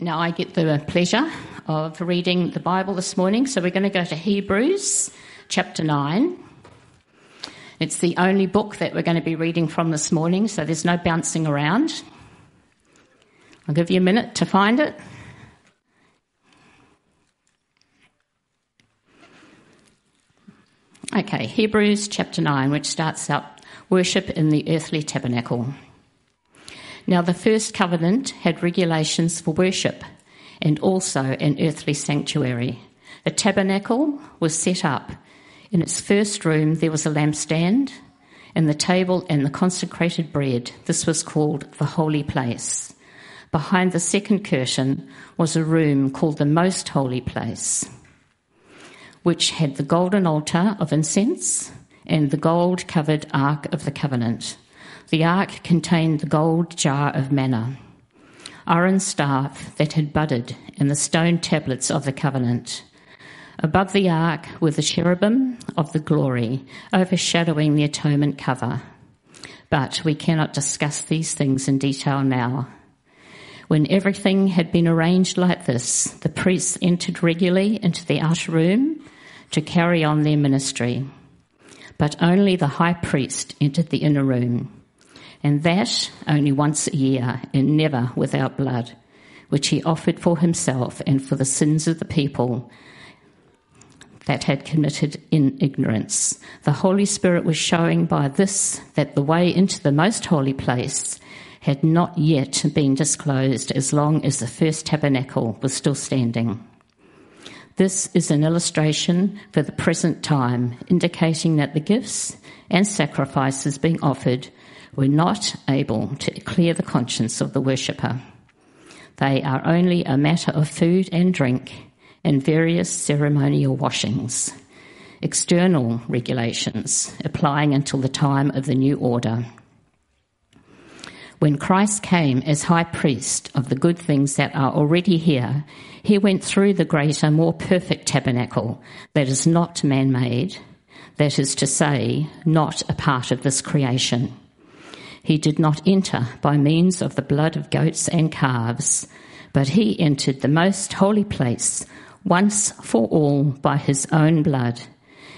Now, I get the pleasure of reading the Bible this morning, so we're going to go to Hebrews chapter 9. It's the only book that we're going to be reading from this morning, so there's no bouncing around. I'll give you a minute to find it. Okay, Hebrews chapter 9, which starts out worship in the earthly tabernacle. Now, the first covenant had regulations for worship and also an earthly sanctuary. A tabernacle was set up. In its first room, there was a lampstand and the table and the consecrated bread. This was called the holy place. Behind the second curtain was a room called the most holy place, which had the golden altar of incense and the gold covered ark of the covenant. The ark contained the gold jar of manna, Aaron's staff that had budded, and the stone tablets of the covenant. Above the ark were the cherubim of the glory, overshadowing the atonement cover. But we cannot discuss these things in detail now. When everything had been arranged like this, the priests entered regularly into the outer room to carry on their ministry. But only the high priest entered the inner room and that only once a year, and never without blood, which he offered for himself and for the sins of the people that had committed in ignorance. The Holy Spirit was showing by this that the way into the most holy place had not yet been disclosed as long as the first tabernacle was still standing. This is an illustration for the present time, indicating that the gifts and sacrifices being offered were not able to clear the conscience of the worshipper. They are only a matter of food and drink and various ceremonial washings, external regulations applying until the time of the new order. When Christ came as high priest of the good things that are already here, he went through the greater, more perfect tabernacle that is not man made, that is to say, not a part of this creation. He did not enter by means of the blood of goats and calves, but he entered the most holy place once for all by his own blood,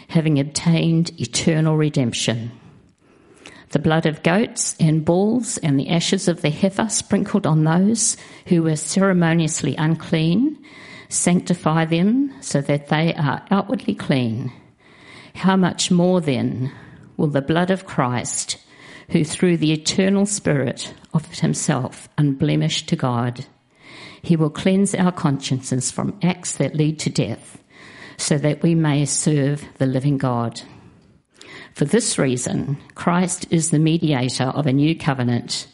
having obtained eternal redemption. The blood of goats and bulls and the ashes of the heifer sprinkled on those who were ceremoniously unclean sanctify them so that they are outwardly clean. How much more then will the blood of Christ, who through the eternal Spirit offered himself unblemished to God. He will cleanse our consciences from acts that lead to death, so that we may serve the living God. For this reason, Christ is the mediator of a new covenant,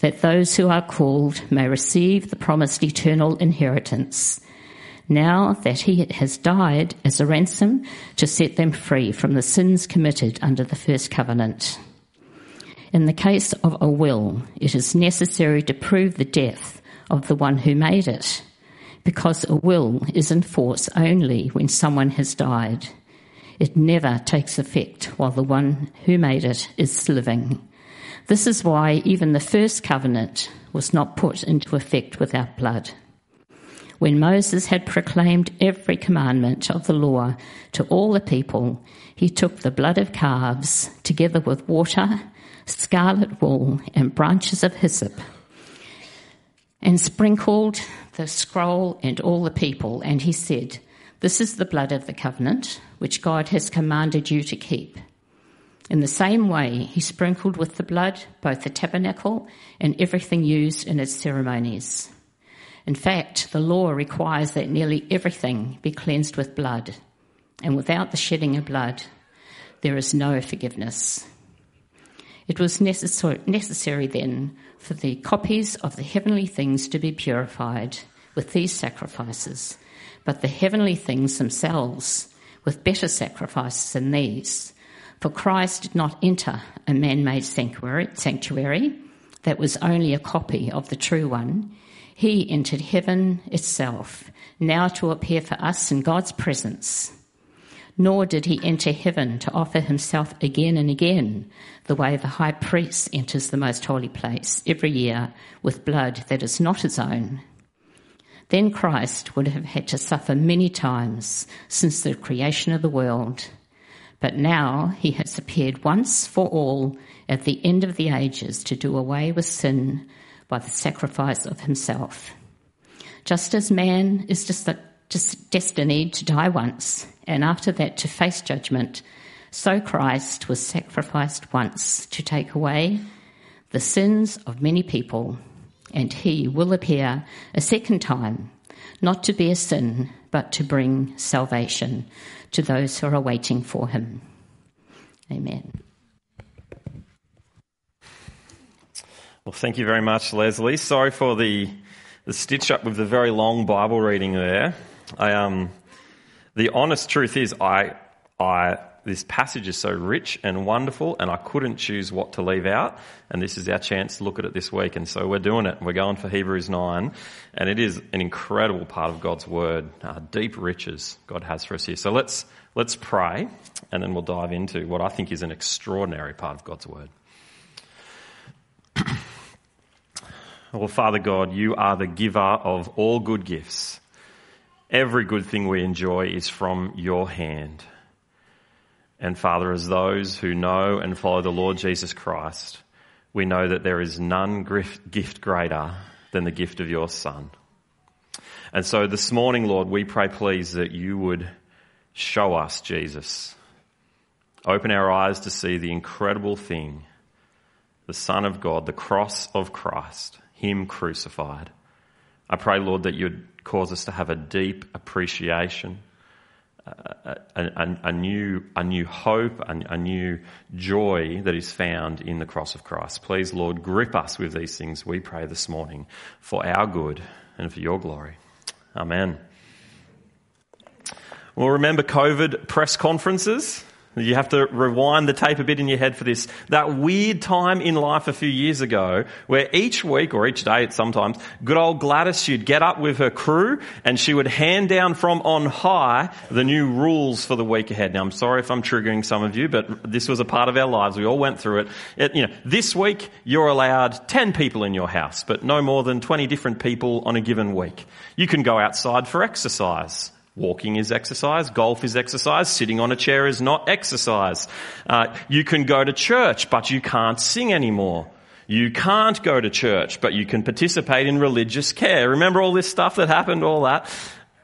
that those who are called may receive the promised eternal inheritance, now that he has died as a ransom to set them free from the sins committed under the first covenant. In the case of a will, it is necessary to prove the death of the one who made it, because a will is in force only when someone has died. It never takes effect while the one who made it is living. This is why even the first covenant was not put into effect without blood. When Moses had proclaimed every commandment of the law to all the people, he took the blood of calves together with water scarlet wool, and branches of hyssop, and sprinkled the scroll and all the people. And he said, This is the blood of the covenant which God has commanded you to keep. In the same way, he sprinkled with the blood both the tabernacle and everything used in its ceremonies. In fact, the law requires that nearly everything be cleansed with blood, and without the shedding of blood, there is no forgiveness. It was necessary then for the copies of the heavenly things to be purified with these sacrifices, but the heavenly things themselves with better sacrifices than these. For Christ did not enter a man made sanctuary, sanctuary that was only a copy of the true one. He entered heaven itself, now to appear for us in God's presence nor did he enter heaven to offer himself again and again, the way the high priest enters the most holy place every year with blood that is not his own. then Christ would have had to suffer many times since the creation of the world. But now he has appeared once for all at the end of the ages to do away with sin by the sacrifice of himself. Just as man is just, just destined to die once and after that to face judgment, so Christ was sacrificed once to take away the sins of many people, and he will appear a second time, not to be a sin, but to bring salvation to those who are waiting for him. Amen. Well, thank you very much, Leslie. Sorry for the, the stitch up with the very long Bible reading there. I, um, the honest truth is, I, I, this passage is so rich and wonderful, and I couldn't choose what to leave out. And this is our chance to look at it this week. And so we're doing it. We're going for Hebrews 9, and it is an incredible part of God's Word, uh, deep riches God has for us here. So let's, let's pray, and then we'll dive into what I think is an extraordinary part of God's Word. Well, Father God, you are the giver of all good gifts. Every good thing we enjoy is from your hand. And Father, as those who know and follow the Lord Jesus Christ, we know that there is none gift greater than the gift of your Son. And so this morning, Lord, we pray please that you would show us Jesus. Open our eyes to see the incredible thing, the Son of God, the cross of Christ him crucified. I pray, Lord, that you'd cause us to have a deep appreciation, uh, a, a, a new, a new hope, a, a new joy that is found in the cross of Christ. Please, Lord, grip us with these things, we pray this morning, for our good and for your glory. Amen. Well, remember COVID press conferences? You have to rewind the tape a bit in your head for this. That weird time in life a few years ago where each week or each day sometimes, good old Gladys, she'd get up with her crew and she would hand down from on high the new rules for the week ahead. Now I'm sorry if I'm triggering some of you, but this was a part of our lives. We all went through it. it you know, this week you're allowed 10 people in your house, but no more than 20 different people on a given week. You can go outside for exercise. Walking is exercise, golf is exercise, sitting on a chair is not exercise. Uh, you can go to church, but you can't sing anymore. You can't go to church, but you can participate in religious care. Remember all this stuff that happened, all that?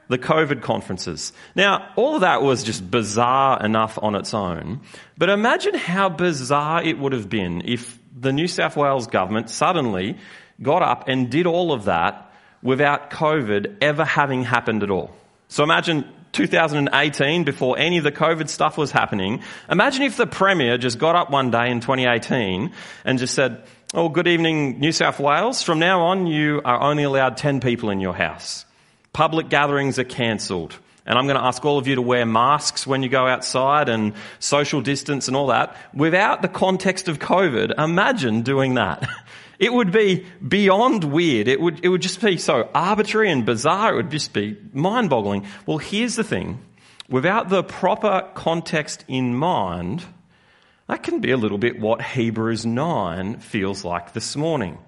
The COVID conferences. Now, all of that was just bizarre enough on its own, but imagine how bizarre it would have been if the New South Wales government suddenly got up and did all of that without COVID ever having happened at all. So imagine 2018, before any of the COVID stuff was happening, imagine if the Premier just got up one day in 2018 and just said, Oh, good evening, New South Wales. From now on, you are only allowed 10 people in your house. Public gatherings are cancelled. And I'm going to ask all of you to wear masks when you go outside and social distance and all that. Without the context of COVID, imagine doing that. It would be beyond weird. It would, it would just be so arbitrary and bizarre. It would just be mind boggling. Well, here's the thing. Without the proper context in mind, that can be a little bit what Hebrews 9 feels like this morning.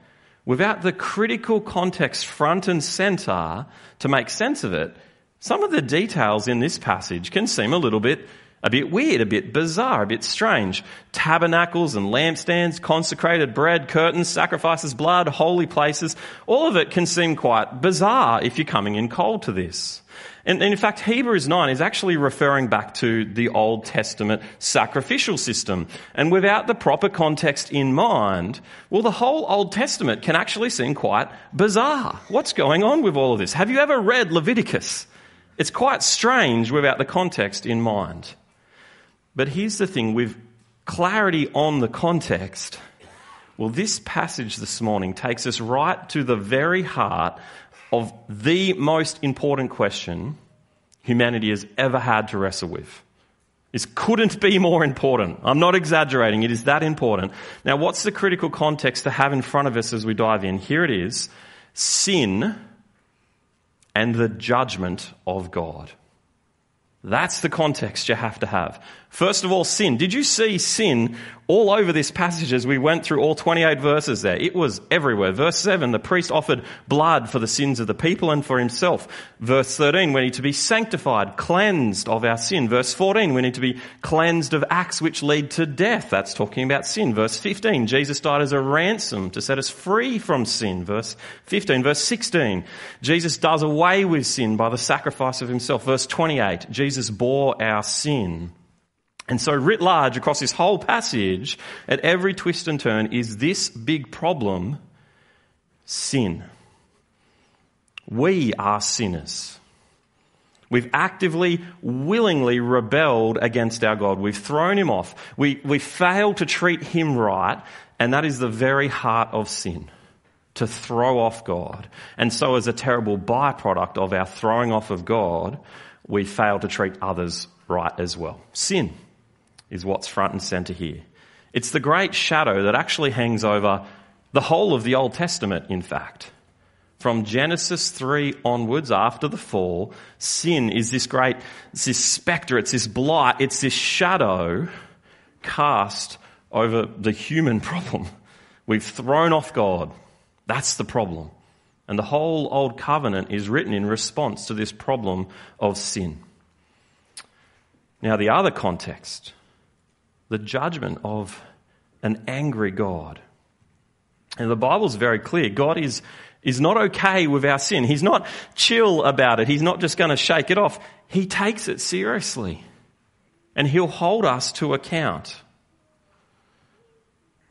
Without the critical context front and center to make sense of it, some of the details in this passage can seem a little bit a bit weird, a bit bizarre, a bit strange. Tabernacles and lampstands, consecrated bread, curtains, sacrifices, blood, holy places, all of it can seem quite bizarre if you're coming in cold to this. And, in fact, Hebrews 9 is actually referring back to the Old Testament sacrificial system. And without the proper context in mind, well, the whole Old Testament can actually seem quite bizarre. What's going on with all of this? Have you ever read Leviticus? It's quite strange without the context in mind. But here's the thing with clarity on the context, well, this passage this morning takes us right to the very heart of the most important question humanity has ever had to wrestle with. This couldn't be more important. I'm not exaggerating. It is that important. Now, what's the critical context to have in front of us as we dive in? Here it is sin and the judgment of God. That's the context you have to have. First of all, sin. Did you see sin all over this passage as we went through all 28 verses there? It was everywhere. Verse 7, the priest offered blood for the sins of the people and for himself. Verse 13, we need to be sanctified, cleansed of our sin. Verse 14, we need to be cleansed of acts which lead to death. That's talking about sin. Verse 15, Jesus died as a ransom to set us free from sin. Verse 15. Verse 16, Jesus does away with sin by the sacrifice of himself. Verse 28, Jesus bore our sin. And so, writ large, across this whole passage, at every twist and turn, is this big problem sin. We are sinners. We've actively, willingly rebelled against our God. We've thrown him off. We, we fail to treat him right, and that is the very heart of sin to throw off God. And so, as a terrible byproduct of our throwing off of God, we fail to treat others right as well. Sin is what's front and center here. It's the great shadow that actually hangs over the whole of the Old Testament, in fact. From Genesis 3 onwards, after the fall, sin is this great, it's this spectre, it's this blight, it's this shadow cast over the human problem. We've thrown off God. That's the problem. And the whole Old Covenant is written in response to this problem of sin. Now, the other context the judgment of an angry God. And the Bible's very clear. God is, is not okay with our sin. He's not chill about it. He's not just going to shake it off. He takes it seriously. And he'll hold us to account.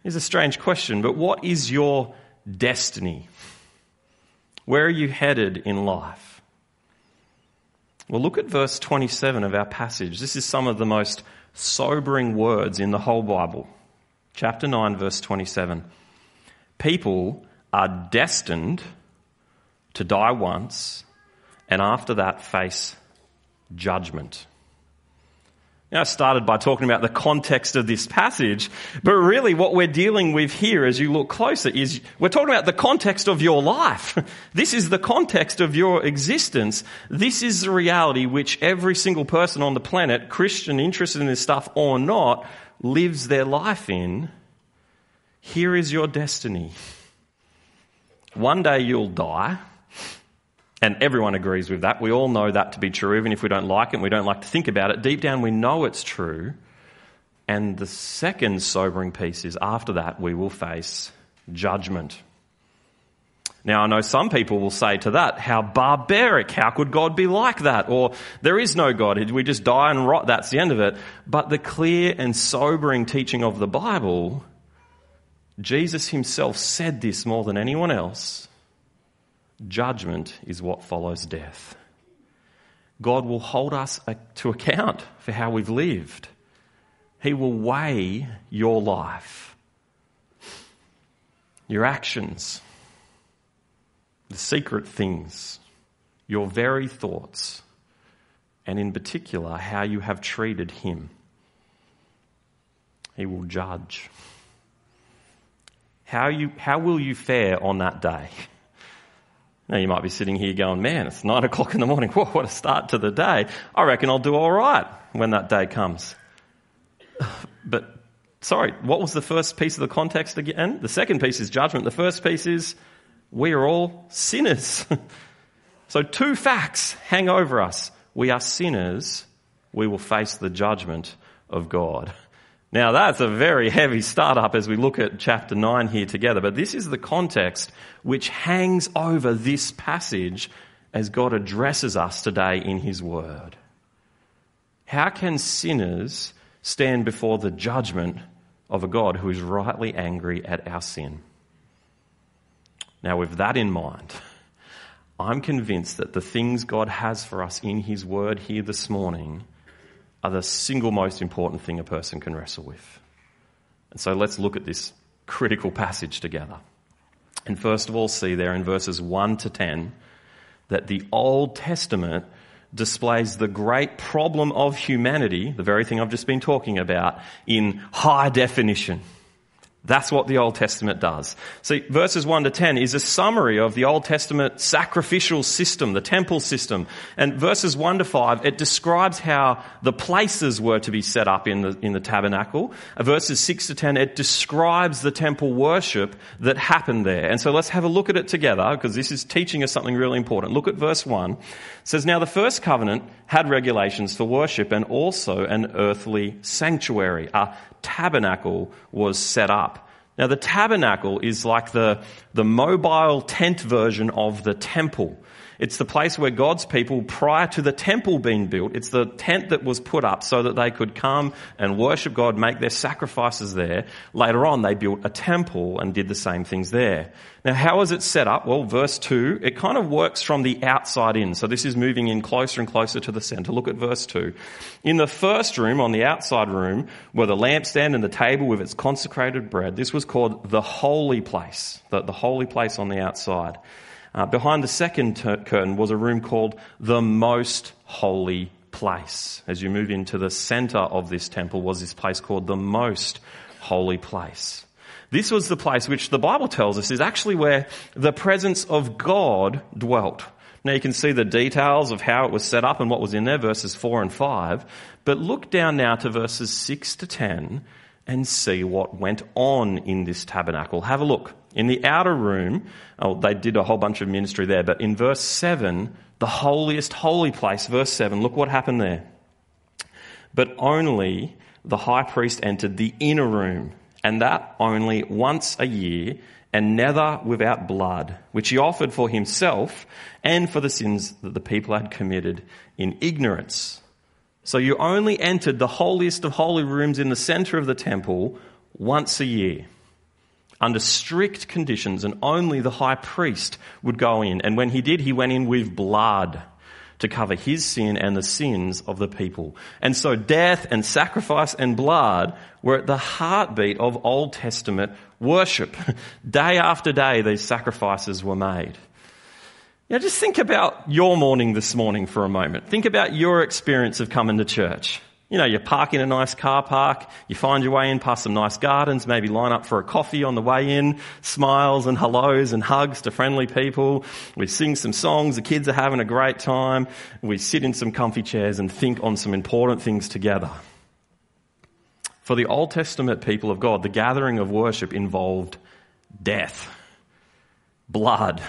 Here's a strange question, but what is your destiny? Where are you headed in life? Well, look at verse 27 of our passage. This is some of the most sobering words in the whole Bible. Chapter 9, verse 27. People are destined to die once and after that face judgment. Now, I started by talking about the context of this passage, but really what we're dealing with here as you look closer is we're talking about the context of your life. This is the context of your existence. This is the reality which every single person on the planet, Christian, interested in this stuff or not, lives their life in. Here is your destiny. One day you'll die. And everyone agrees with that. We all know that to be true, even if we don't like it and we don't like to think about it. Deep down, we know it's true. And the second sobering piece is after that, we will face judgment. Now, I know some people will say to that, how barbaric, how could God be like that? Or there is no God, we just die and rot, that's the end of it. But the clear and sobering teaching of the Bible, Jesus himself said this more than anyone else judgment is what follows death. God will hold us to account for how we've lived. He will weigh your life, your actions, the secret things, your very thoughts, and in particular, how you have treated Him. He will judge. How, you, how will you fare on that day? Now you might be sitting here going, man, it's nine o'clock in the morning. Whoa, what a start to the day. I reckon I'll do all right when that day comes. But sorry, what was the first piece of the context again? The second piece is judgment. The first piece is we are all sinners. so two facts hang over us. We are sinners. We will face the judgment of God. Now that's a very heavy startup as we look at chapter 9 here together, but this is the context which hangs over this passage as God addresses us today in His Word. How can sinners stand before the judgment of a God who is rightly angry at our sin? Now, with that in mind, I'm convinced that the things God has for us in His Word here this morning are the single most important thing a person can wrestle with. And so let's look at this critical passage together. And first of all, see there in verses 1 to 10 that the Old Testament displays the great problem of humanity, the very thing I've just been talking about, in high definition. That's what the Old Testament does. See, verses 1 to 10 is a summary of the Old Testament sacrificial system, the temple system. And verses 1 to 5, it describes how the places were to be set up in the, in the tabernacle. Uh, verses 6 to 10, it describes the temple worship that happened there. And so let's have a look at it together because this is teaching us something really important. Look at verse 1. It says, Now the first covenant had regulations for worship and also an earthly sanctuary, a tabernacle was set up. Now, the tabernacle is like the, the mobile tent version of the temple. It's the place where God's people, prior to the temple being built, it's the tent that was put up so that they could come and worship God, make their sacrifices there. Later on, they built a temple and did the same things there. Now, how is it set up? Well, verse 2, it kind of works from the outside in. So this is moving in closer and closer to the center. Look at verse 2. In the first room, on the outside room, were the lampstand and the table with its consecrated bread. This was called the holy place, the, the holy place on the outside. Uh, behind the second ter- curtain was a room called the most holy place. As you move into the center of this temple was this place called the most holy place. This was the place which the Bible tells us is actually where the presence of God dwelt. Now you can see the details of how it was set up and what was in there, verses 4 and 5. But look down now to verses 6 to 10 and see what went on in this tabernacle. Have a look. In the outer room, oh, they did a whole bunch of ministry there, but in verse 7, the holiest holy place, verse 7, look what happened there. But only the high priest entered the inner room, and that only once a year, and never without blood, which he offered for himself and for the sins that the people had committed in ignorance. So you only entered the holiest of holy rooms in the center of the temple once a year under strict conditions, and only the high priest would go in. And when he did, he went in with blood to cover his sin and the sins of the people. And so death and sacrifice and blood were at the heartbeat of Old Testament worship. Day after day, these sacrifices were made. Now, just think about your morning this morning for a moment. Think about your experience of coming to church. You know, you park in a nice car park, you find your way in past some nice gardens, maybe line up for a coffee on the way in, smiles and hellos and hugs to friendly people. We sing some songs, the kids are having a great time. We sit in some comfy chairs and think on some important things together. For the Old Testament people of God, the gathering of worship involved death, blood,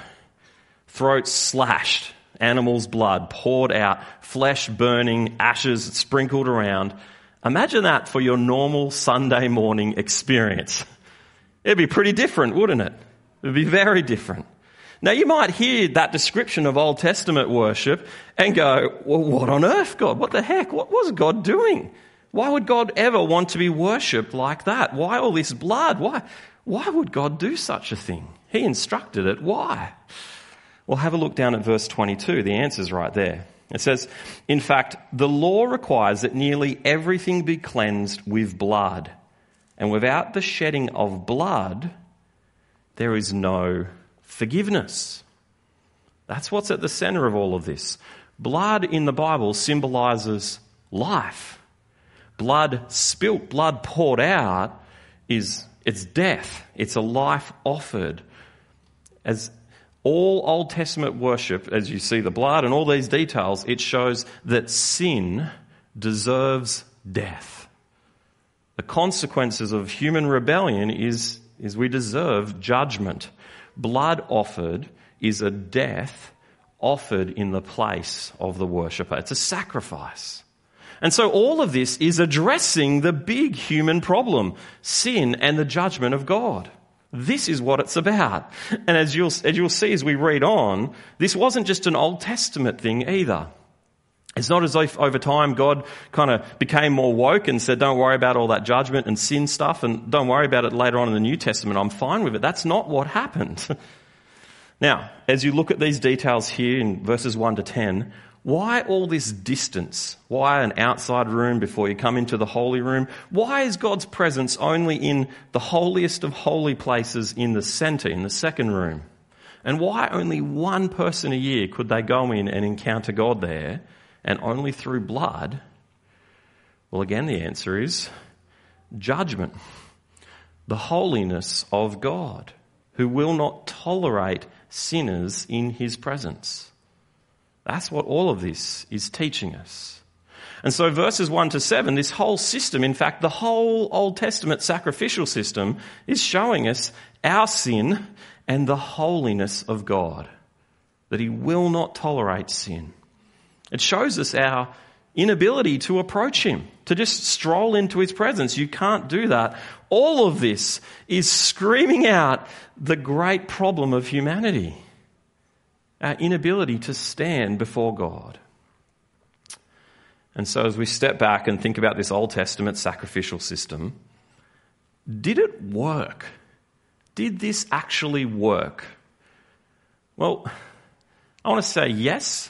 throats slashed, animal's blood poured out, flesh burning, ashes sprinkled around. Imagine that for your normal Sunday morning experience. It'd be pretty different, wouldn't it? It'd be very different. Now, you might hear that description of Old Testament worship and go, well, what on earth, God? What the heck? What was God doing? Why would God ever want to be worshipped like that? Why all this blood? Why, why would God do such a thing? He instructed it. Why? Well, have a look down at verse 22. The answer's right there. It says, In fact, the law requires that nearly everything be cleansed with blood. And without the shedding of blood, there is no forgiveness. That's what's at the center of all of this. Blood in the Bible symbolizes life. Blood spilt, blood poured out is it's death. It's a life offered. As all Old Testament worship, as you see the blood and all these details, it shows that sin deserves death. The consequences of human rebellion is, is we deserve judgment. Blood offered is a death offered in the place of the worshipper. It's a sacrifice. And so all of this is addressing the big human problem, sin and the judgment of God. This is what it's about. And as you'll, as you'll see as we read on, this wasn't just an Old Testament thing either. It's not as if over time God kind of became more woke and said, don't worry about all that judgment and sin stuff and don't worry about it later on in the New Testament. I'm fine with it. That's not what happened. now, as you look at these details here in verses 1 to 10, why all this distance? Why an outside room before you come into the holy room? Why is God's presence only in the holiest of holy places in the center, in the second room? And why only one person a year could they go in and encounter God there and only through blood? Well, again, the answer is judgment. the holiness of God, who will not tolerate sinners in his presence. That's what all of this is teaching us. And so, verses 1 to 7, this whole system, in fact, the whole Old Testament sacrificial system, is showing us our sin and the holiness of God, that He will not tolerate sin. It shows us our inability to approach Him, to just stroll into His presence. You can't do that. All of this is screaming out the great problem of humanity our inability to stand before God. And so, as we step back and think about this Old Testament sacrificial system, did it work? Did this actually work? Well, I want to say yes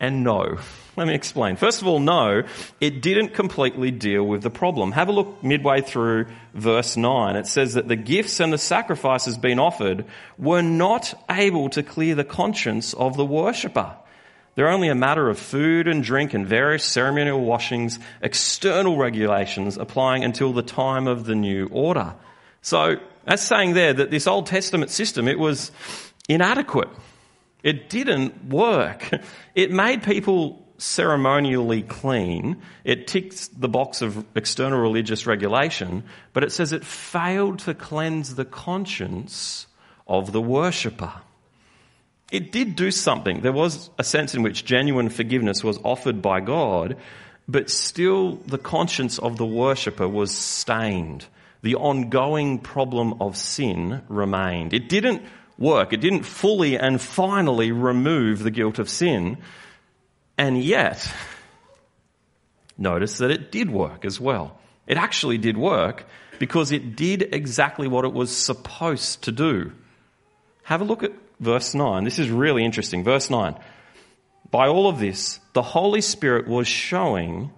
and no. Let me explain. First of all, no, it didn't completely deal with the problem. Have a look midway through verse 9. It says that the gifts and the sacrifices being offered were not able to clear the conscience of the worshipper. They're only a matter of food and drink and various ceremonial washings, external regulations applying until the time of the new order. So that's saying there that this Old Testament system, it was inadequate. It didn't work. It made people ceremonially clean. It ticks the box of external religious regulation, but it says it failed to cleanse the conscience of the worshipper it did do something. There was a sense in which genuine forgiveness was offered by God, but still the conscience of the worshipper was stained. The ongoing problem of sin remained. It didn't work. It didn't fully and finally remove the guilt of sin. And yet, notice that it did work as well. It actually did work because it did exactly what it was supposed to do. Have a look at verse 9. This is really interesting. Verse 9. By all of this, the Holy Spirit was showing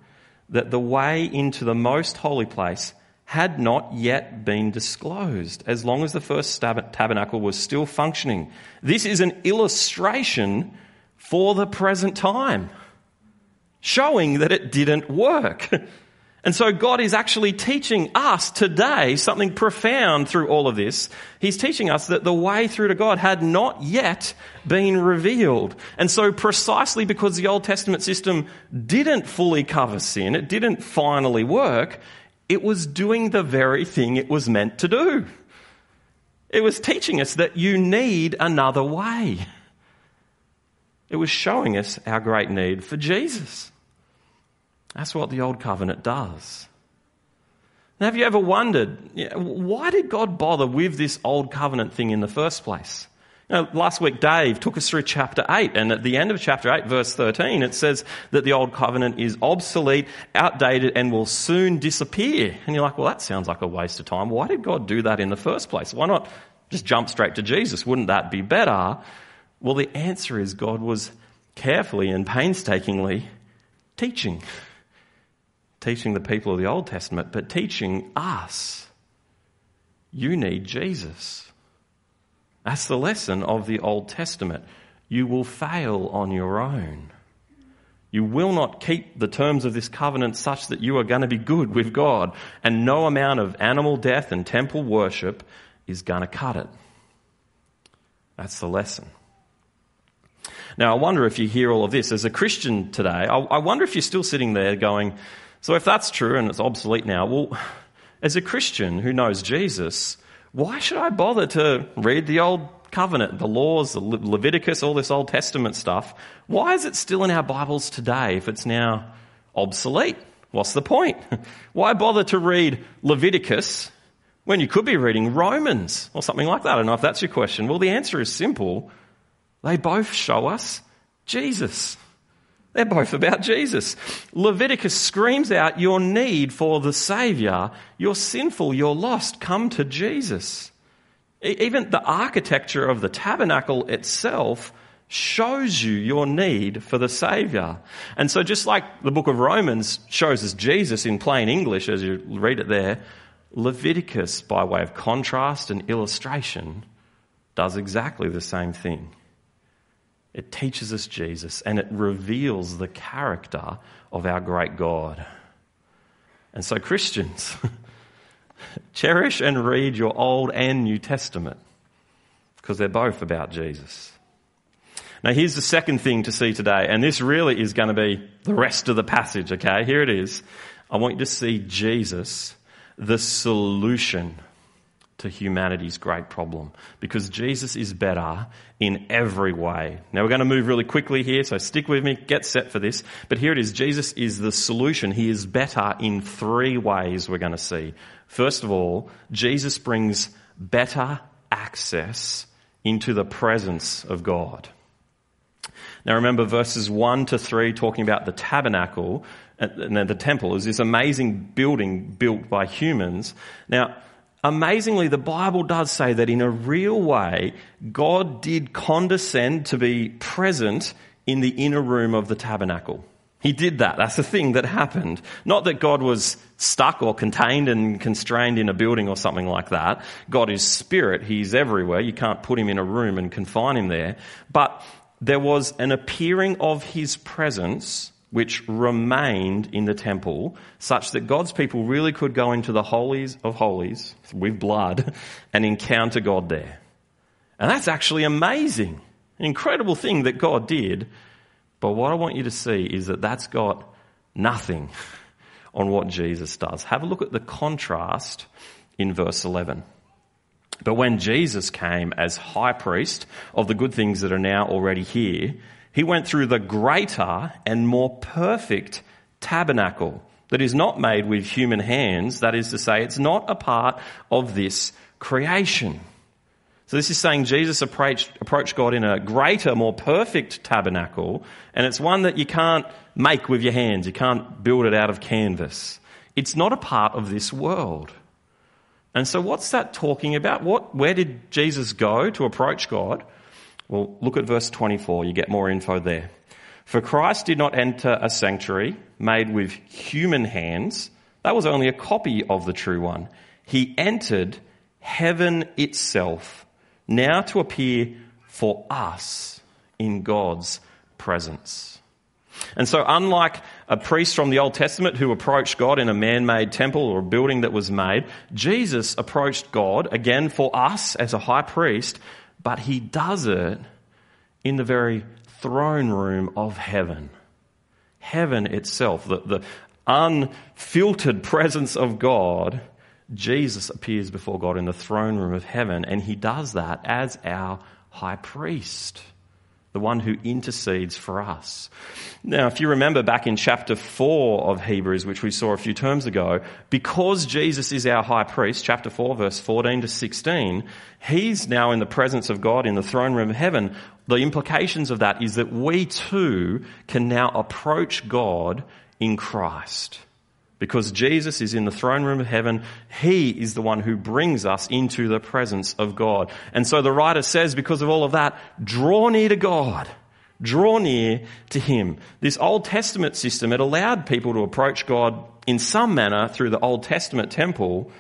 that the way into the most holy place had not yet been disclosed, as long as the first tabernacle was still functioning. This is an illustration for the present time, showing that it didn't work. And so God is actually teaching us today something profound through all of this. He's teaching us that the way through to God had not yet been revealed. And so precisely because the Old Testament system didn't fully cover sin, it didn't finally work, it was doing the very thing it was meant to do. It was teaching us that you need another way. It was showing us our great need for Jesus. That's what the Old Covenant does. Now, have you ever wondered, why did God bother with this Old Covenant thing in the first place? You know, last week, Dave took us through chapter 8, and at the end of chapter 8, verse 13, it says that the Old Covenant is obsolete, outdated, and will soon disappear. And you're like, well, that sounds like a waste of time. Why did God do that in the first place? Why not just jump straight to Jesus? Wouldn't that be better? Well, the answer is God was carefully and painstakingly teaching teaching the people of the Old Testament, but teaching us. You need Jesus. That's the lesson of the Old Testament. You will fail on your own. You will not keep the terms of this covenant such that you are going to be good with God, and no amount of animal death and temple worship is going to cut it. That's the lesson. Now, I wonder if you hear all of this as a Christian today. I wonder if you're still sitting there going, so if that's true and it's obsolete now, well, as a Christian who knows Jesus, why should I bother to read the Old Covenant, the laws, the Leviticus, all this Old Testament stuff? Why is it still in our Bibles today if it's now obsolete? What's the point? Why bother to read Leviticus when you could be reading Romans or something like that? I don't know if that's your question. Well, the answer is simple. They both show us Jesus. They're both about Jesus. Leviticus screams out your need for the Savior. You're sinful, you're lost. Come to Jesus. Even the architecture of the tabernacle itself shows you your need for the Savior. And so, just like the book of Romans shows us Jesus in plain English as you read it there, Leviticus, by way of contrast and illustration, does exactly the same thing. It teaches us Jesus and it reveals the character of our great God. And so, Christians, cherish and read your Old and New Testament because they're both about Jesus. Now, here's the second thing to see today, and this really is going to be the rest of the passage, okay? Here it is. I want you to see Jesus, the solution to humanity's great problem because Jesus is better in every way. Now we're going to move really quickly here, so stick with me, get set for this. But here it is. Jesus is the solution. He is better in three ways we're going to see. First of all, Jesus brings better access into the presence of God. Now remember verses 1 to 3 talking about the tabernacle and the temple is this amazing building built by humans. Now, amazingly, the Bible does say that in a real way, God did condescend to be present in the inner room of the tabernacle. He did that. That's the thing that happened. Not that God was stuck or contained and constrained in a building or something like that. God is spirit. He's everywhere. You can't put him in a room and confine him there. But there was an appearing of his presence which remained in the temple, such that God's people really could go into the holies of holies with blood and encounter God there. And that's actually amazing. An incredible thing that God did. But what I want you to see is that that's got nothing on what Jesus does. Have a look at the contrast in verse 11. But when Jesus came as high priest of the good things that are now already here, he went through the greater and more perfect tabernacle that is not made with human hands. That is to say, it's not a part of this creation. So this is saying Jesus approached, approached God in a greater, more perfect tabernacle, and it's one that you can't make with your hands. You can't build it out of canvas. It's not a part of this world. And so what's that talking about? What, where did Jesus go to approach God? Well, look at verse 24. You get more info there. For Christ did not enter a sanctuary made with human hands. That was only a copy of the true one. He entered heaven itself, now to appear for us in God's presence. And so, unlike a priest from the Old Testament who approached God in a man made temple or a building that was made, Jesus approached God, again for us as a high priest, but he does it in the very throne room of heaven. Heaven itself, the, the unfiltered presence of God, Jesus appears before God in the throne room of heaven, and he does that as our high priest the one who intercedes for us. Now, if you remember back in chapter 4 of Hebrews, which we saw a few terms ago, because Jesus is our high priest, chapter 4, verse 14 to 16, he's now in the presence of God in the throne room of heaven. The implications of that is that we too can now approach God in Christ. Because Jesus is in the throne room of heaven, He is the one who brings us into the presence of God. And so the writer says, because of all of that, draw near to God. Draw near to Him. This Old Testament system, it allowed people to approach God in some manner through the Old Testament temple.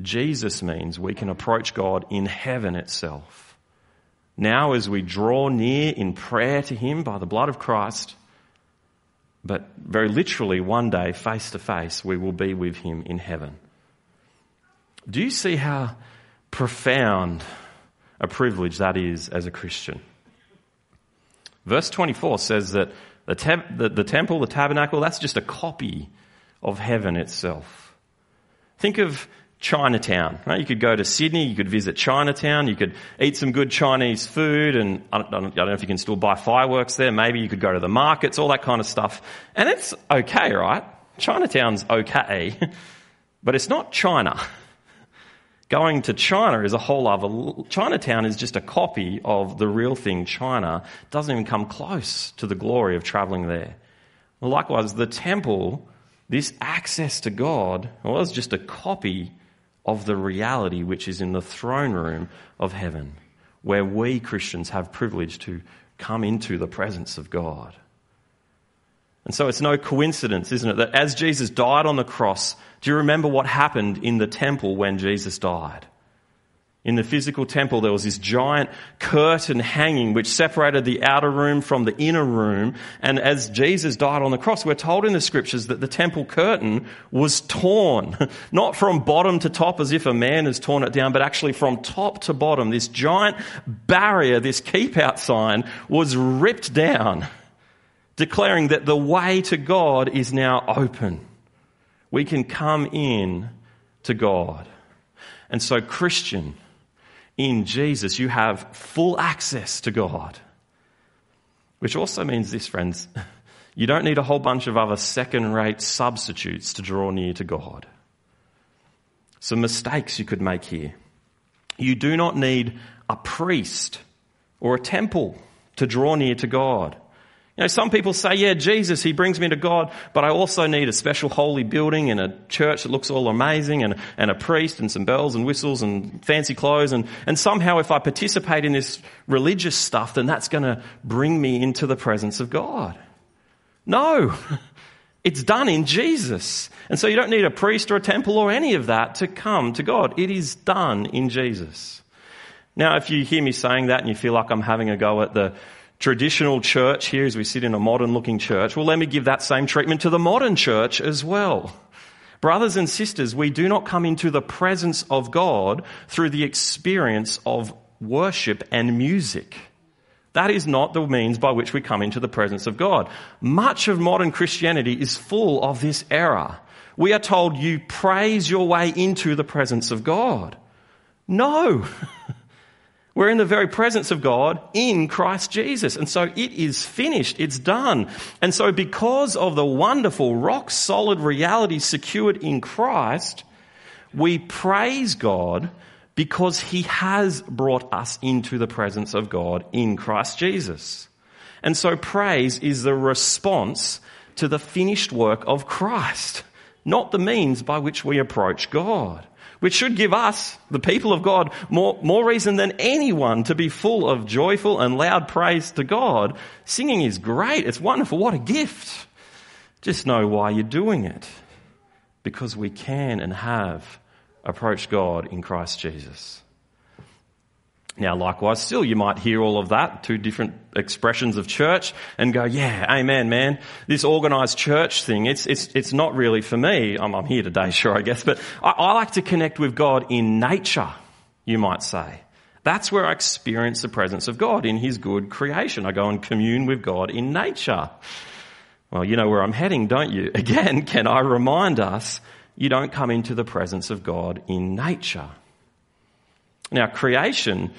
Jesus means we can approach God in heaven itself. Now, as we draw near in prayer to Him by the blood of Christ, but very literally, one day, face to face, we will be with him in heaven. Do you see how profound a privilege that is as a Christian? Verse 24 says that the, the, the temple, the tabernacle, that's just a copy of heaven itself. Think of Chinatown. Right? You could go to Sydney, you could visit Chinatown, you could eat some good Chinese food, and I don't, I don't, know if you can still buy fireworks there. Maybe you could go to the markets, all that kind of stuff. And it's okay, right? Chinatown's okay, but it's not China. Going to China is a whole other. Chinatown is just a copy of the real thing, China. It Doesn't even come close to the glory of traveling there. Likewise, the temple, this access to God, was just a copy of the reality which is in the throne room of heaven, where we Christians have privilege to come into the presence of God. And so it's no coincidence, isn't it, that as Jesus died on the cross, do you remember what happened in the temple when Jesus died? In the physical temple, there was this giant curtain hanging which separated the outer room from the inner room. And as Jesus died on the cross, we're told in the scriptures that the temple curtain was torn, not from bottom to top as if a man has torn it down, but actually from top to bottom. This giant barrier, this keep out sign was ripped down, declaring that the way to God is now open. We can come in to God. And so, Christian, in Jesus, you have full access to God. Which also means this, friends. You don't need a whole bunch of other second rate substitutes to draw near to God. Some mistakes you could make here. You do not need a priest or a temple to draw near to God. You know, some people say, yeah, Jesus, he brings me to God, but I also need a special holy building and a church that looks all amazing and, and a priest and some bells and whistles and fancy clothes. And, and somehow if I participate in this religious stuff, then that's going to bring me into the presence of God. No. It's done in Jesus. And so you don't need a priest or a temple or any of that to come to God. It is done in Jesus. Now, if you hear me saying that and you feel like I'm having a go at the traditional church here as we sit in a modern looking church, well, let me give that same treatment to the modern church as well. Brothers and sisters, we do not come into the presence of God through the experience of worship and music. That is not the means by which we come into the presence of God. Much of modern Christianity is full of this error. We are told you praise your way into the presence of God. No. We're in the very presence of God in Christ Jesus. And so it is finished. It's done. And so because of the wonderful, rock solid reality secured in Christ, we praise God because he has brought us into the presence of God in Christ Jesus. And so praise is the response to the finished work of Christ, not the means by which we approach God which should give us, the people of God, more, more reason than anyone to be full of joyful and loud praise to God. Singing is great. It's wonderful. What a gift. Just know why you're doing it. Because we can and have approached God in Christ Jesus. Now, likewise, still, you might hear all of that, two different expressions of church, and go, yeah, amen, man. This organized church thing, it's, it's, it's not really for me. I'm, I'm here today, sure, I guess, but I, I like to connect with God in nature, you might say. That's where I experience the presence of God in His good creation. I go and commune with God in nature. Well, you know where I'm heading, don't you? Again, can I remind us, you don't come into the presence of God in nature. Now, creation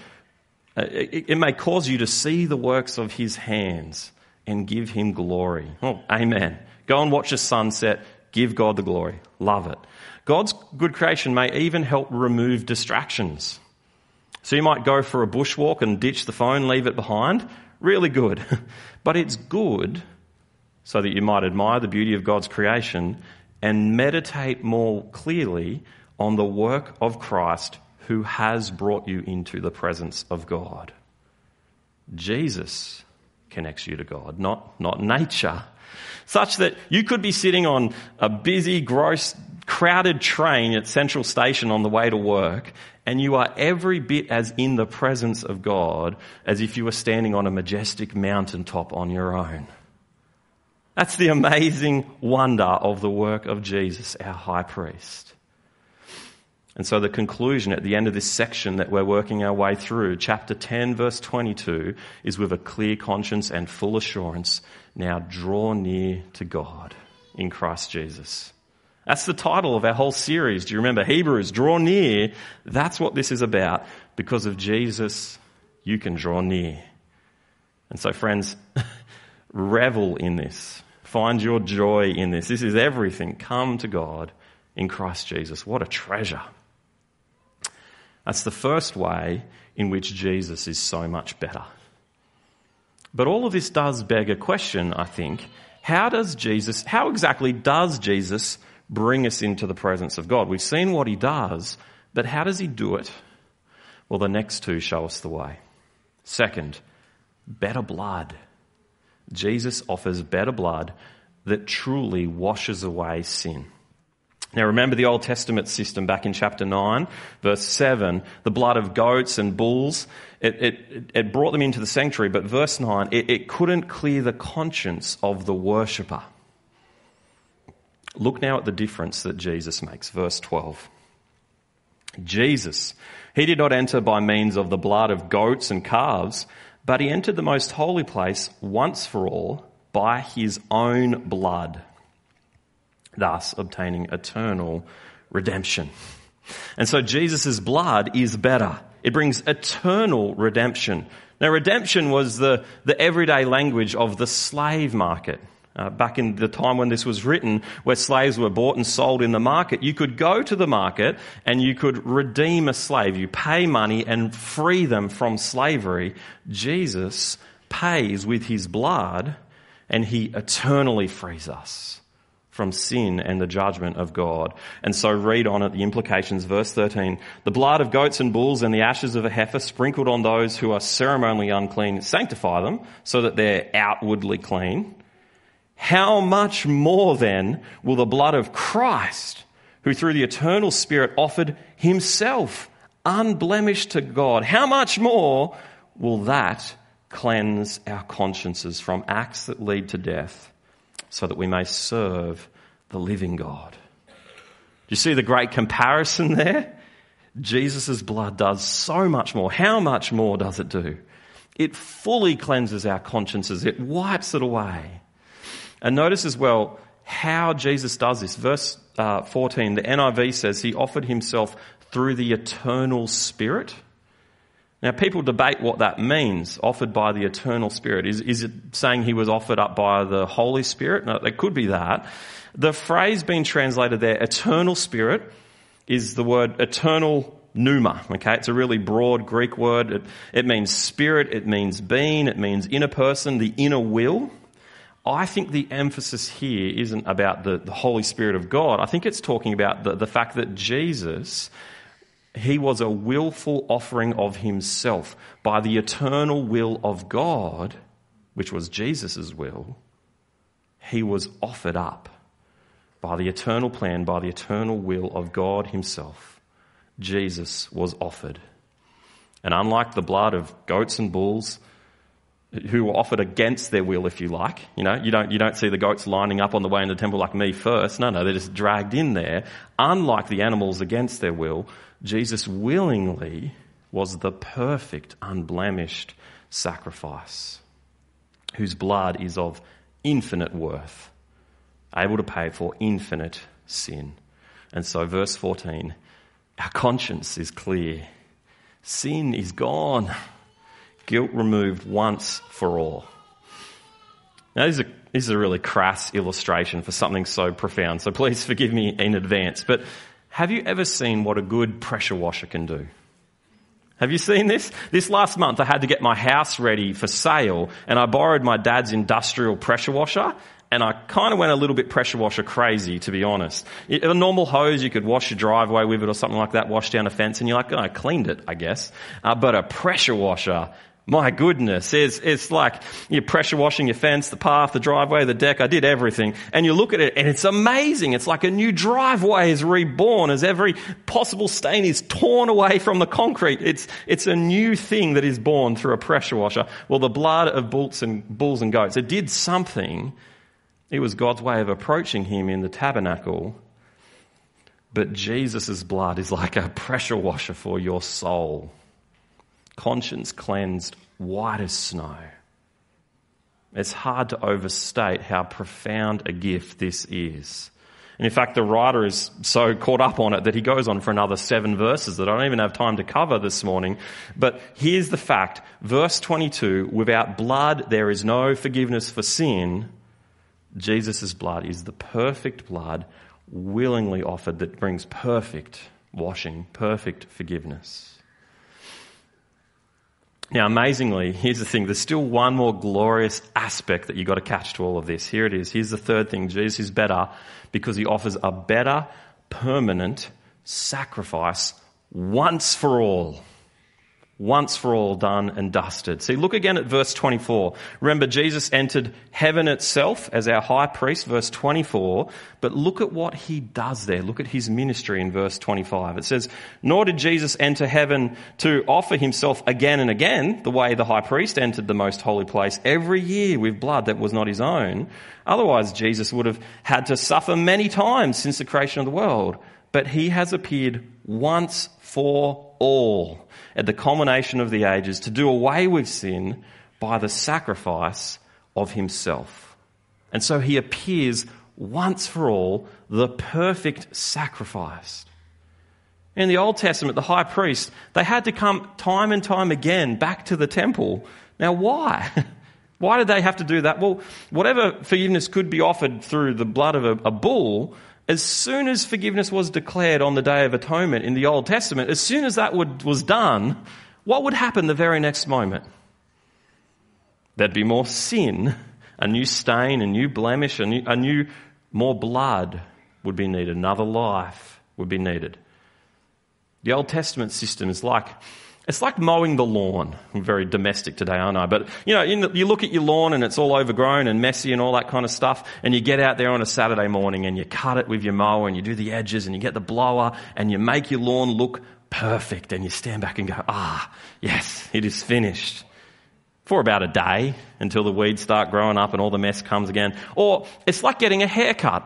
Uh, it, it may cause you to see the works of his hands and give him glory. Oh, amen. Go and watch a sunset. Give God the glory. Love it. God's good creation may even help remove distractions. So you might go for a bushwalk and ditch the phone, leave it behind. Really good. But it's good so that you might admire the beauty of God's creation and meditate more clearly on the work of Christ who has brought you into the presence of God. Jesus connects you to God, not, not nature. Such that you could be sitting on a busy, gross, crowded train at Central Station on the way to work, and you are every bit as in the presence of God as if you were standing on a majestic mountaintop on your own. That's the amazing wonder of the work of Jesus, our high priest. And so the conclusion at the end of this section that we're working our way through, chapter 10, verse 22, is with a clear conscience and full assurance now draw near to God in Christ Jesus. That's the title of our whole series. Do you remember? Hebrews, draw near. That's what this is about. Because of Jesus, you can draw near. And so, friends, revel in this. Find your joy in this. This is everything. Come to God in Christ Jesus. What a treasure. That's the first way in which Jesus is so much better. But all of this does beg a question, I think. How does Jesus, how exactly does Jesus bring us into the presence of God? We've seen what he does, but how does he do it? Well, the next two show us the way. Second, better blood. Jesus offers better blood that truly washes away sin. Now remember the Old Testament system back in chapter 9, verse 7, the blood of goats and bulls, it, it, it brought them into the sanctuary, but verse 9, it, it couldn't clear the conscience of the worshipper. Look now at the difference that Jesus makes. Verse 12. Jesus, he did not enter by means of the blood of goats and calves, but he entered the most holy place once for all by his own blood, thus obtaining eternal redemption. And so Jesus' blood is better. It brings eternal redemption. Now, redemption was the, the everyday language of the slave market. Uh, back in the time when this was written, where slaves were bought and sold in the market, you could go to the market and you could redeem a slave. You pay money and free them from slavery. Jesus pays with his blood and he eternally frees us from sin and the judgment of God. And so read on at the implications, verse 13. The blood of goats and bulls and the ashes of a heifer sprinkled on those who are ceremonially unclean sanctify them so that they're outwardly clean how much more then will the blood of Christ, who through the eternal Spirit offered himself unblemished to God, how much more will that cleanse our consciences from acts that lead to death so that we may serve the living God? Do you see the great comparison there? Jesus' blood does so much more. How much more does it do? It fully cleanses our consciences. It wipes it away. And notice as well how Jesus does this. Verse uh, 14, the NIV says he offered himself through the eternal Spirit. Now, people debate what that means, offered by the eternal Spirit. Is, is it saying he was offered up by the Holy Spirit? No, it could be that. The phrase being translated there, eternal Spirit, is the word eternal pneuma. Okay, it's a really broad Greek word. It, it means spirit, it means being, it means inner person, the inner will. I think the emphasis here isn't about the, the Holy Spirit of God. I think it's talking about the, the fact that Jesus, he was a willful offering of himself by the eternal will of God, which was Jesus' will. He was offered up by the eternal plan, by the eternal will of God himself. Jesus was offered. And unlike the blood of goats and bulls, who were offered against their will, if you like. You know, you don't, you don't see the goats lining up on the way in the temple like me first. No, no, they're just dragged in there. Unlike the animals against their will, Jesus willingly was the perfect, unblemished sacrifice, whose blood is of infinite worth, able to pay for infinite sin. And so, verse 14, our conscience is clear. Sin is gone guilt removed once for all. Now, this is, a, this is a really crass illustration for something so profound, so please forgive me in advance. But have you ever seen what a good pressure washer can do? Have you seen this? This last month I had to get my house ready for sale and I borrowed my dad's industrial pressure washer and I kind of went a little bit pressure washer crazy, to be honest. A normal hose, you could wash your driveway with it or something like that, wash down a fence, and you're like, oh, I cleaned it, I guess. Uh, but a pressure washer, my goodness, it's, it's like you're pressure washing your fence, the path, the driveway, the deck. I did everything. And you look at it and it's amazing. It's like a new driveway is reborn as every possible stain is torn away from the concrete. It's, it's a new thing that is born through a pressure washer. Well, the blood of bulls and, bulls and goats, it did something. It was God's way of approaching him in the tabernacle. But Jesus' blood is like a pressure washer for your soul conscience cleansed white as snow. It's hard to overstate how profound a gift this is. And in fact, the writer is so caught up on it that he goes on for another seven verses that I don't even have time to cover this morning. But here's the fact. Verse 22, without blood there is no forgiveness for sin. Jesus' blood is the perfect blood willingly offered that brings perfect washing, perfect forgiveness. Now, amazingly, here's the thing there's still one more glorious aspect that you've got to catch to all of this. Here it is. Here's the third thing Jesus is better because he offers a better, permanent sacrifice once for all. Once for all done and dusted. See, look again at verse 24. Remember, Jesus entered heaven itself as our high priest, verse 24. But look at what he does there. Look at his ministry in verse 25. It says, Nor did Jesus enter heaven to offer himself again and again, the way the high priest entered the most holy place every year with blood that was not his own. Otherwise, Jesus would have had to suffer many times since the creation of the world. But he has appeared once for all at the culmination of the ages to do away with sin by the sacrifice of himself. And so he appears once for all, the perfect sacrifice. In the Old Testament, the high priest, they had to come time and time again back to the temple. Now, why? Why did they have to do that? Well, whatever forgiveness could be offered through the blood of a, a bull, as soon as forgiveness was declared on the Day of Atonement in the Old Testament, as soon as that would, was done, what would happen the very next moment? There'd be more sin, a new stain, a new blemish, a new, a new more blood would be needed, another life would be needed. The Old Testament system is like it's like mowing the lawn. I'm very domestic today, aren't I? But you know, you look at your lawn and it's all overgrown and messy and all that kind of stuff, and you get out there on a Saturday morning and you cut it with your mower and you do the edges and you get the blower and you make your lawn look perfect and you stand back and go, ah, yes, it is finished. For about a day until the weeds start growing up and all the mess comes again. Or it's like getting a haircut.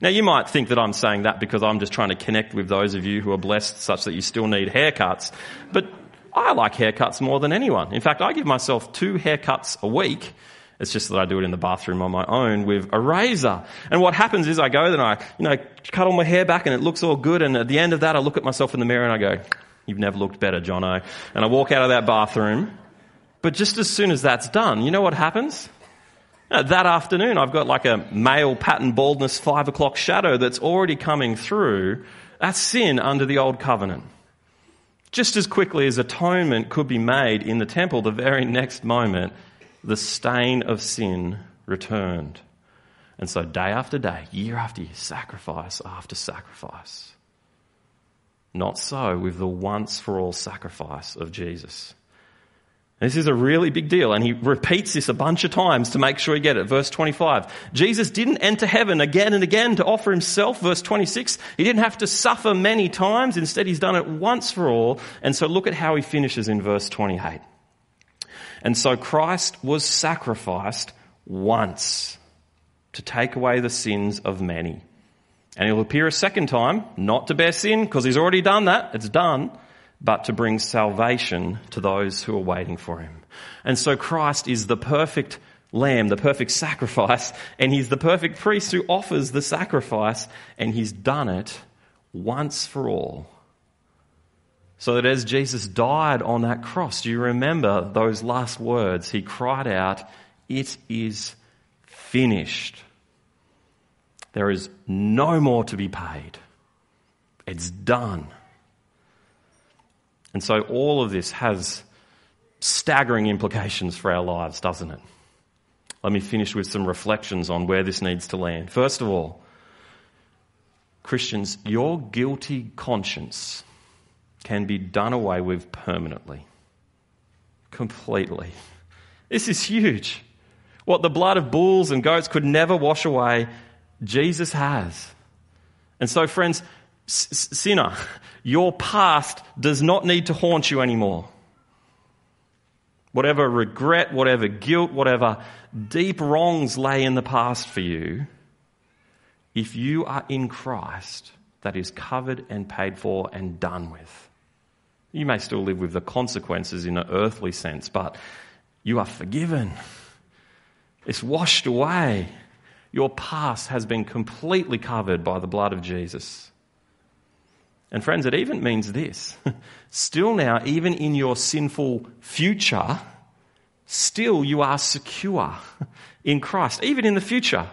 Now, you might think that I'm saying that because I'm just trying to connect with those of you who are blessed such that you still need haircuts. But I like haircuts more than anyone. In fact, I give myself two haircuts a week. It's just that I do it in the bathroom on my own with a razor. And what happens is I go, then I, you know, cut all my hair back and it looks all good. And at the end of that, I look at myself in the mirror and I go, you've never looked better, Jono. And I walk out of that bathroom. But just as soon as that's done, you know what happens? That afternoon, I've got like a male pattern baldness five o'clock shadow that's already coming through. That's sin under the old covenant. Just as quickly as atonement could be made in the temple, the very next moment, the stain of sin returned. And so, day after day, year after year, sacrifice after sacrifice. Not so with the once for all sacrifice of Jesus. This is a really big deal, and he repeats this a bunch of times to make sure you get it. Verse 25. Jesus didn't enter heaven again and again to offer himself. Verse 26. He didn't have to suffer many times. Instead, he's done it once for all. And so look at how he finishes in verse 28. And so Christ was sacrificed once to take away the sins of many. And he'll appear a second time, not to bear sin, because he's already done that. It's done but to bring salvation to those who are waiting for him. And so Christ is the perfect lamb, the perfect sacrifice, and he's the perfect priest who offers the sacrifice, and he's done it once for all. So that as Jesus died on that cross, do you remember those last words? He cried out, It is finished. There is no more to be paid. It's done. And so all of this has staggering implications for our lives, doesn't it? Let me finish with some reflections on where this needs to land. First of all, Christians, your guilty conscience can be done away with permanently. Completely. This is huge. What the blood of bulls and goats could never wash away, Jesus has. And so, friends, sinner, your past does not need to haunt you anymore. Whatever regret, whatever guilt, whatever deep wrongs lay in the past for you, if you are in Christ, that is covered and paid for and done with. You may still live with the consequences in an earthly sense, but you are forgiven. It's washed away. Your past has been completely covered by the blood of Jesus. And friends, it even means this. Still now, even in your sinful future, still you are secure in Christ, even in the future.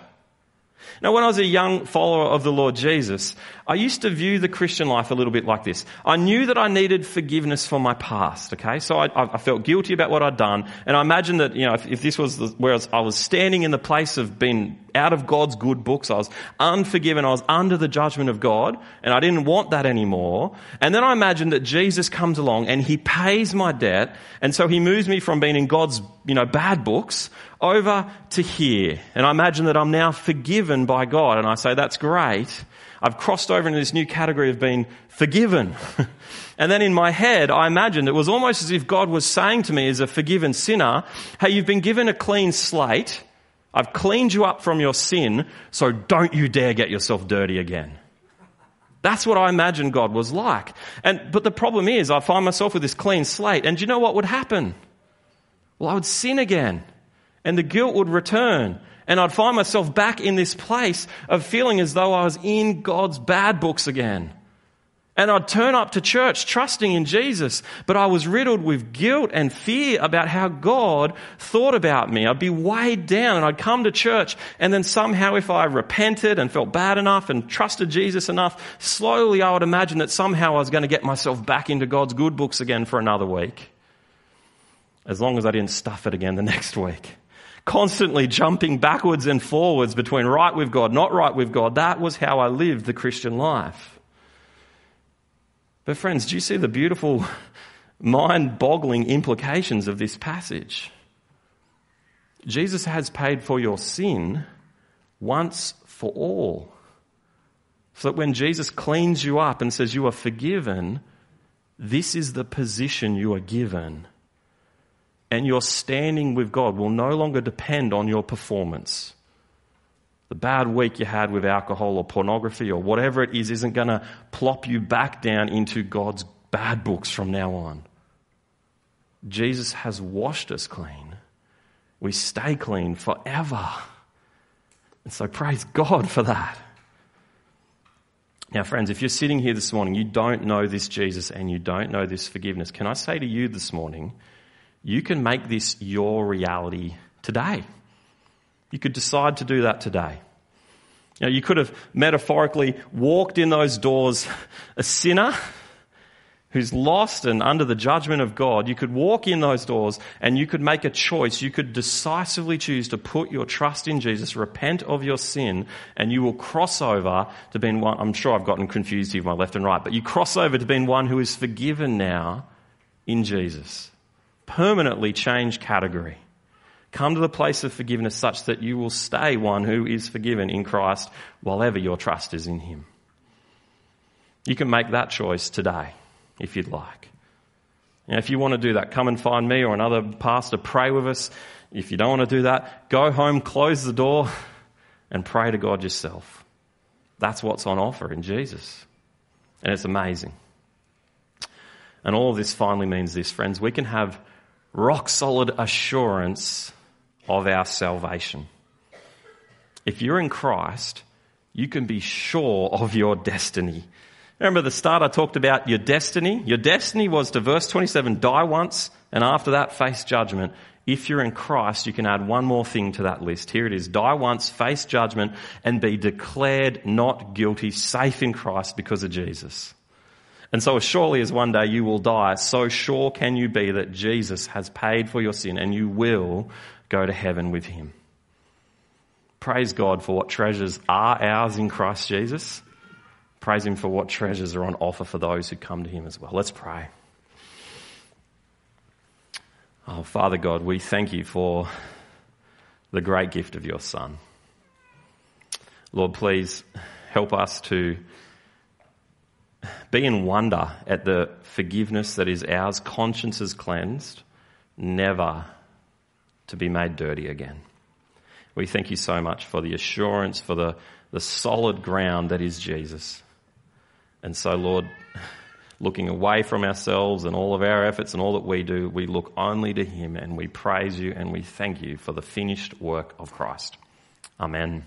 Now, when I was a young follower of the Lord Jesus, I used to view the Christian life a little bit like this. I knew that I needed forgiveness for my past, okay? So I, I felt guilty about what I'd done. And I imagined that, you know, if, if this was the, where I was, I was standing in the place of being out of God's good books, I was unforgiven, I was under the judgment of God, and I didn't want that anymore. And then I imagined that Jesus comes along and he pays my debt, and so he moves me from being in God's, you know, bad books over to here. And I imagine that I'm now forgiven by God, and I say, that's great. I've crossed over into this new category of being forgiven. and then in my head, I imagined it was almost as if God was saying to me as a forgiven sinner, Hey, you've been given a clean slate. I've cleaned you up from your sin, so don't you dare get yourself dirty again. That's what I imagined God was like. And, but the problem is, I find myself with this clean slate, and do you know what would happen? Well, I would sin again, and the guilt would return, and I'd find myself back in this place of feeling as though I was in God's bad books again. And I'd turn up to church trusting in Jesus, but I was riddled with guilt and fear about how God thought about me. I'd be weighed down and I'd come to church and then somehow if I repented and felt bad enough and trusted Jesus enough, slowly I would imagine that somehow I was going to get myself back into God's good books again for another week. As long as I didn't stuff it again the next week constantly jumping backwards and forwards between right with God, not right with God. That was how I lived the Christian life. But, friends, do you see the beautiful, mind boggling implications of this passage? Jesus has paid for your sin once for all. So that when Jesus cleans you up and says you are forgiven, this is the position you are given and your standing with God will no longer depend on your performance. The bad week you had with alcohol or pornography or whatever it is isn't going to plop you back down into God's bad books from now on. Jesus has washed us clean. We stay clean forever. And so praise God for that. Now, friends, if you're sitting here this morning, you don't know this Jesus and you don't know this forgiveness, can I say to you this morning, you can make this your reality today. You could decide to do that today. You, know, you could have metaphorically walked in those doors a sinner who's lost and under the judgment of God. You could walk in those doors and you could make a choice. You could decisively choose to put your trust in Jesus, repent of your sin, and you will cross over to being one. I'm sure I've gotten confused here, my left and right, but you cross over to being one who is forgiven now in Jesus permanently change category. Come to the place of forgiveness such that you will stay one who is forgiven in Christ while ever your trust is in Him. You can make that choice today if you'd like. Now, if you want to do that, come and find me or another pastor, pray with us. If you don't want to do that, go home, close the door, and pray to God yourself. That's what's on offer in Jesus. And it's amazing. And all of this finally means this, friends. We can have rock solid assurance of our salvation. If you're in Christ, you can be sure of your destiny. Remember the start I talked about your destiny? Your destiny was to verse 27, die once, and after that face judgment. If you're in Christ, you can add one more thing to that list. Here it is. Die once, face judgment, and be declared not guilty, safe in Christ because of Jesus. And so, as surely as one day you will die, so sure can you be that Jesus has paid for your sin and you will go to heaven with him. Praise God for what treasures are ours in Christ Jesus. Praise him for what treasures are on offer for those who come to him as well. Let's pray. Oh, Father God, we thank you for the great gift of your Son. Lord, please help us to be in wonder at the forgiveness that is ours, consciences cleansed, never to be made dirty again. We thank you so much for the assurance, for the, the solid ground that is Jesus. And so, Lord, looking away from ourselves and all of our efforts and all that we do, we look only to Him and we praise you and we thank you for the finished work of Christ. Amen.